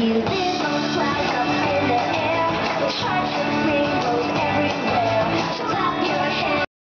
you.